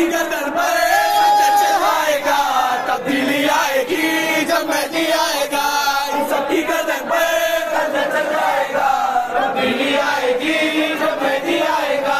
Everybody got